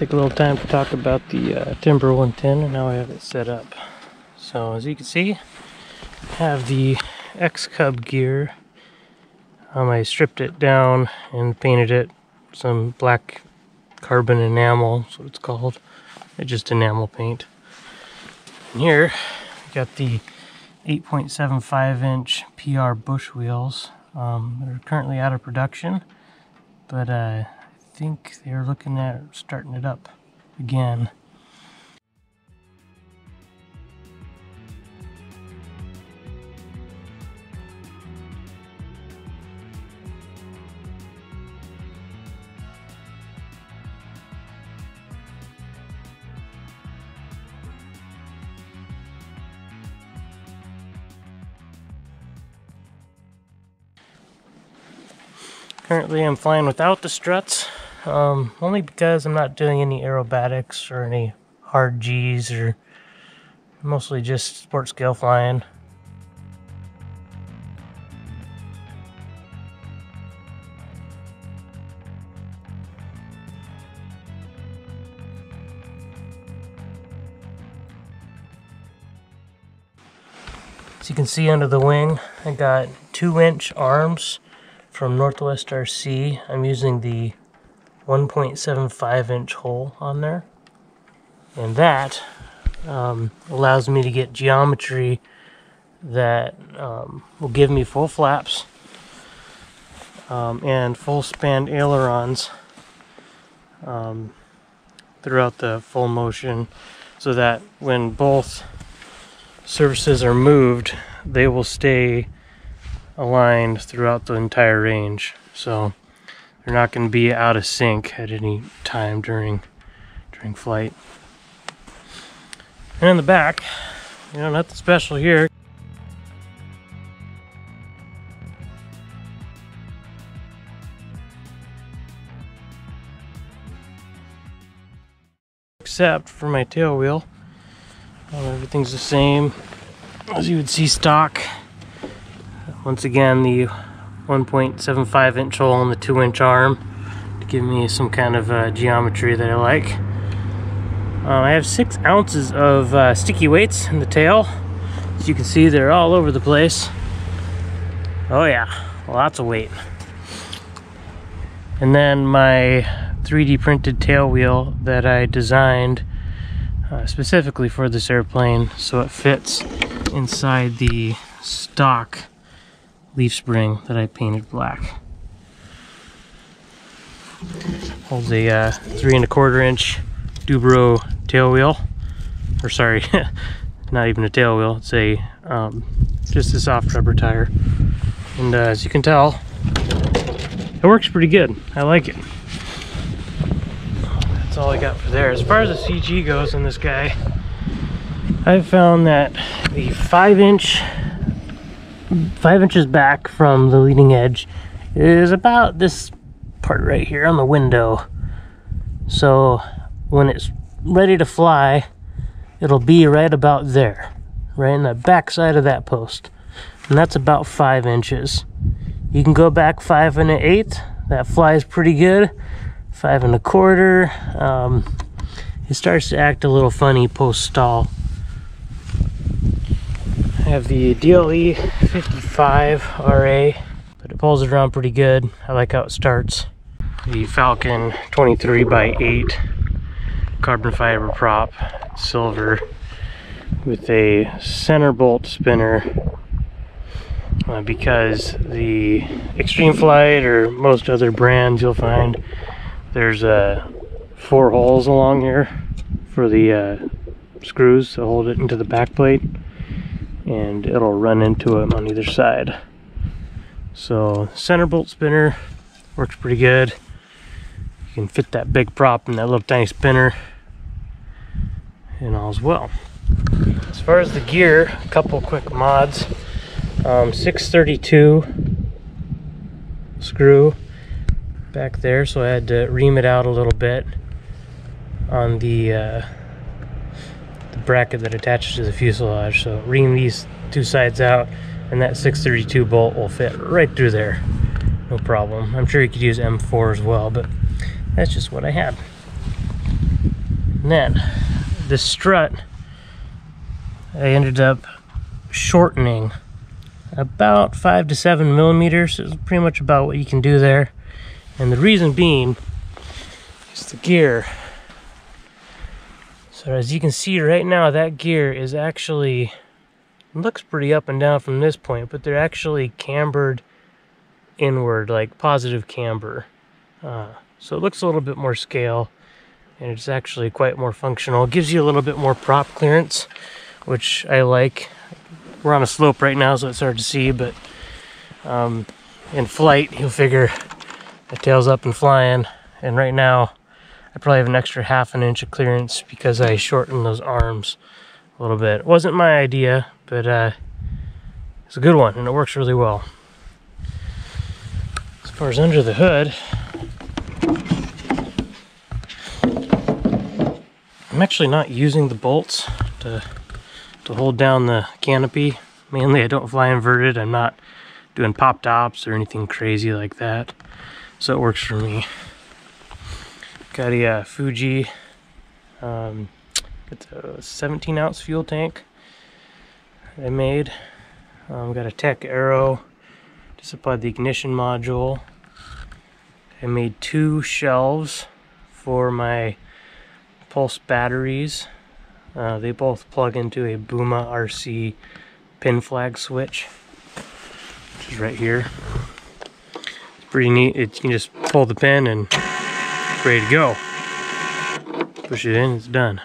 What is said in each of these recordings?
take a little time to talk about the uh, Timber 110 and how I have it set up. So as you can see, I have the X-Cub gear. Um, I stripped it down and painted it some black carbon enamel, that's what it's called. It's just enamel paint. And here, we got the 8.75 inch PR bush wheels. Um, they're currently out of production, but uh, think they're looking at starting it up again. Currently I'm flying without the struts, um, only because I'm not doing any aerobatics or any hard G's or mostly just sport scale flying. As you can see under the wing, I got two inch arms from Northwest RC. I'm using the 1.75 inch hole on there. And that um, allows me to get geometry that um, will give me full flaps um, and full span ailerons um, throughout the full motion so that when both surfaces are moved, they will stay aligned throughout the entire range. So they're not going to be out of sync at any time during during flight. And in the back, you know, nothing special here. Except for my tail wheel. Um, everything's the same as you would see stock. Once again, the 1.75 inch hole and the 2 inch arm to give me some kind of uh, geometry that I like. Uh, I have 6 ounces of uh, sticky weights in the tail. As you can see, they're all over the place. Oh yeah, lots of weight. And then my 3D printed tail wheel that I designed uh, specifically for this airplane so it fits inside the stock leaf spring that I painted black. Holds a uh, three and a quarter inch Dubro tail wheel, or sorry, not even a tail wheel. It's a um, just a soft rubber tire, and uh, as you can tell, it works pretty good. I like it. That's all I got for there. As far as the CG goes on this guy, I've found that the five inch five inches back from the leading edge is about this part right here on the window. So when it's ready to fly, it'll be right about there, right in the back side of that post. And that's about five inches. You can go back five and an eighth. That flies pretty good. Five and a quarter. Um, it starts to act a little funny post stall have the DLE 55 RA, but it pulls it around pretty good. I like how it starts. The Falcon 23 by 8 carbon fiber prop, silver, with a center bolt spinner uh, because the Extreme Flight or most other brands you'll find there's uh, four holes along here for the uh, screws to hold it into the back plate and it'll run into them on either side. So center bolt spinner works pretty good. You can fit that big prop in that little tiny spinner and all's well. As far as the gear, a couple quick mods. Um, 632 screw back there, so I had to ream it out a little bit on the uh, bracket that attaches to the fuselage. So ream these two sides out and that 632 bolt will fit right through there. No problem. I'm sure you could use M4 as well, but that's just what I had. And then the strut, I ended up shortening about five to seven millimeters. It's pretty much about what you can do there. And the reason being is the gear. So as you can see right now, that gear is actually, looks pretty up and down from this point, but they're actually cambered inward, like positive camber. Uh, so it looks a little bit more scale and it's actually quite more functional. It gives you a little bit more prop clearance, which I like. We're on a slope right now, so it's hard to see, but um, in flight, you'll figure the tail's up and flying. And right now, I probably have an extra half an inch of clearance because I shortened those arms a little bit. It wasn't my idea, but uh, it's a good one, and it works really well. As far as under the hood, I'm actually not using the bolts to, to hold down the canopy. Mainly I don't fly inverted. I'm not doing pop tops or anything crazy like that. So it works for me. Got a uh, Fuji, um, it's a 17 ounce fuel tank I made. Um, got a Tech Aero to supply the ignition module. I made two shelves for my pulse batteries. Uh, they both plug into a Booma RC pin flag switch, which is right here. It's pretty neat. It, you can just pull the pin and ready to go. Push it in, it's done.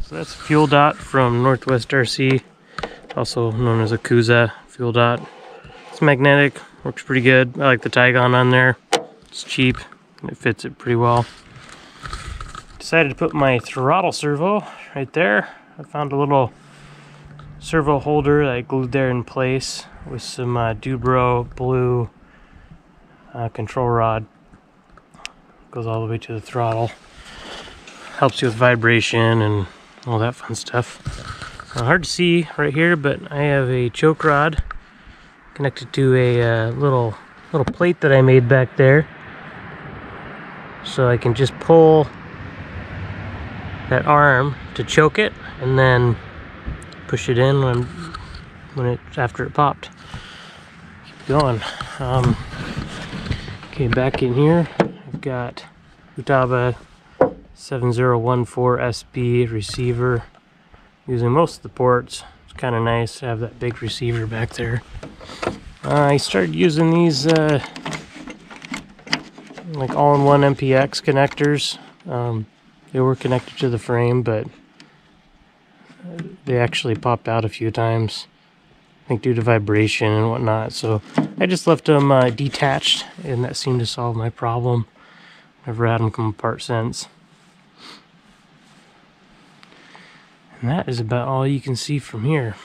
So that's a fuel dot from Northwest RC, also known as a Kuza fuel dot. It's magnetic, works pretty good. I like the Tygon on there. It's cheap, it fits it pretty well. Decided to put my throttle servo right there. I found a little servo holder that I glued there in place with some uh, Dubro blue uh, control rod. Goes all the way to the throttle. Helps you with vibration and all that fun stuff. Uh, hard to see right here, but I have a choke rod connected to a uh, little little plate that I made back there. So I can just pull that arm to choke it and then push it in when when it after it popped keep going um, okay back in here Got Futaba 7014 SB receiver using most of the ports it's kind of nice to have that big receiver back there uh, I started using these uh, like all-in-one MPX connectors um, they were connected to the frame, but they actually popped out a few times. I think due to vibration and whatnot. So I just left them uh, detached, and that seemed to solve my problem. Never had them come apart since. And that is about all you can see from here.